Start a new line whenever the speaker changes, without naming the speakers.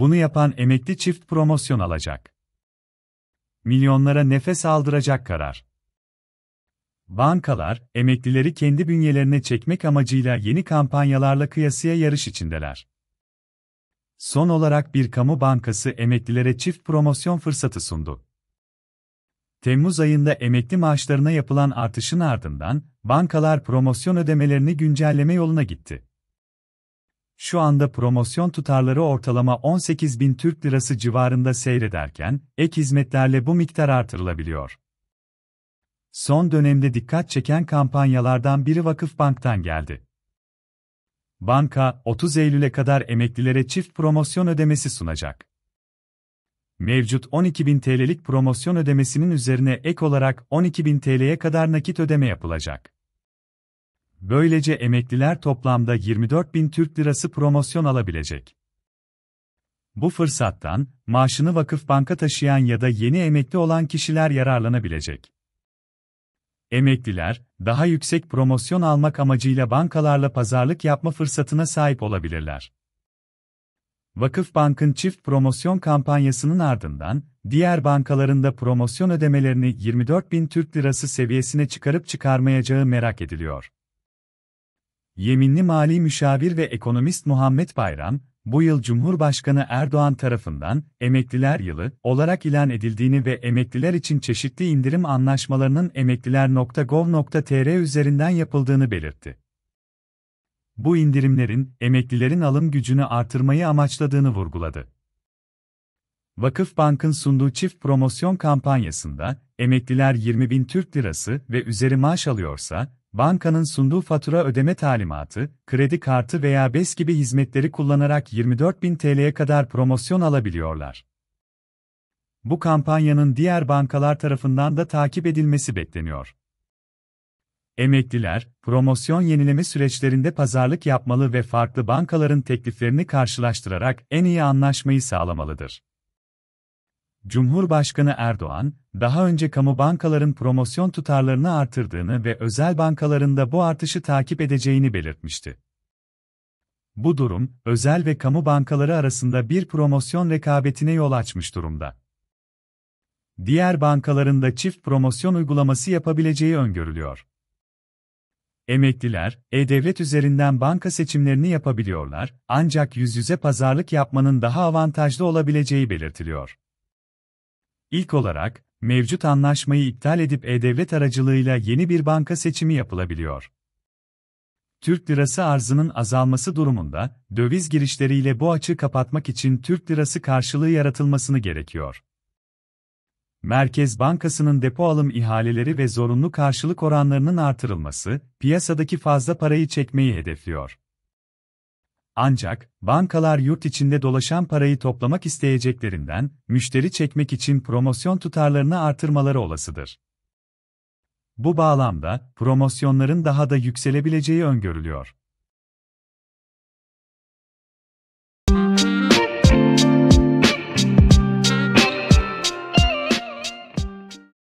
Bunu yapan emekli çift promosyon alacak. Milyonlara nefes aldıracak karar. Bankalar, emeklileri kendi bünyelerine çekmek amacıyla yeni kampanyalarla kıyasıya yarış içindeler. Son olarak bir kamu bankası emeklilere çift promosyon fırsatı sundu. Temmuz ayında emekli maaşlarına yapılan artışın ardından, bankalar promosyon ödemelerini güncelleme yoluna gitti. Şu anda promosyon tutarları ortalama 18 bin Türk Lirası civarında seyrederken, ek hizmetlerle bu miktar artırılabiliyor. Son dönemde dikkat çeken kampanyalardan biri Vakıfbank'tan geldi. Banka, 30 Eylül'e kadar emeklilere çift promosyon ödemesi sunacak. Mevcut 12.000 TL'lik promosyon ödemesinin üzerine ek olarak 12.000 TL'ye kadar nakit ödeme yapılacak. Böylece emekliler toplamda 24.000 Türk Lirası promosyon alabilecek. Bu fırsattan, maaşını Vakıfbank'a taşıyan ya da yeni emekli olan kişiler yararlanabilecek. Emekliler, daha yüksek promosyon almak amacıyla bankalarla pazarlık yapma fırsatına sahip olabilirler. Vakıfbank'ın çift promosyon kampanyasının ardından, diğer bankaların da promosyon ödemelerini 24 bin Türk Lirası seviyesine çıkarıp çıkarmayacağı merak ediliyor. Yeminli Mali Müşavir ve Ekonomist Muhammed Bayram, bu yıl Cumhurbaşkanı Erdoğan tarafından Emekliler Yılı olarak ilan edildiğini ve emekliler için çeşitli indirim anlaşmalarının emekliler.gov.tr üzerinden yapıldığını belirtti. Bu indirimlerin emeklilerin alım gücünü artırmayı amaçladığını vurguladı. Vakıfbank'ın sunduğu çift promosyon kampanyasında emekliler 20 bin Türk Lirası ve üzeri maaş alıyorsa, bankanın sunduğu fatura ödeme talimatı, kredi kartı veya BES gibi hizmetleri kullanarak 24 bin TL'ye kadar promosyon alabiliyorlar. Bu kampanyanın diğer bankalar tarafından da takip edilmesi bekleniyor. Emekliler, promosyon yenileme süreçlerinde pazarlık yapmalı ve farklı bankaların tekliflerini karşılaştırarak en iyi anlaşmayı sağlamalıdır. Cumhurbaşkanı Erdoğan, daha önce kamu bankaların promosyon tutarlarını artırdığını ve özel bankaların da bu artışı takip edeceğini belirtmişti. Bu durum, özel ve kamu bankaları arasında bir promosyon rekabetine yol açmış durumda. Diğer bankaların da çift promosyon uygulaması yapabileceği öngörülüyor. Emekliler, e-devlet üzerinden banka seçimlerini yapabiliyorlar, ancak yüz yüze pazarlık yapmanın daha avantajlı olabileceği belirtiliyor. İlk olarak, mevcut anlaşmayı iptal edip e-devlet aracılığıyla yeni bir banka seçimi yapılabiliyor. Türk lirası arzının azalması durumunda, döviz girişleriyle bu açığı kapatmak için Türk lirası karşılığı yaratılmasını gerekiyor. Merkez Bankası'nın depo alım ihaleleri ve zorunlu karşılık oranlarının artırılması, piyasadaki fazla parayı çekmeyi hedefliyor. Ancak, bankalar yurt içinde dolaşan parayı toplamak isteyeceklerinden, müşteri çekmek için promosyon tutarlarını artırmaları olasıdır. Bu bağlamda, promosyonların daha da yükselebileceği öngörülüyor.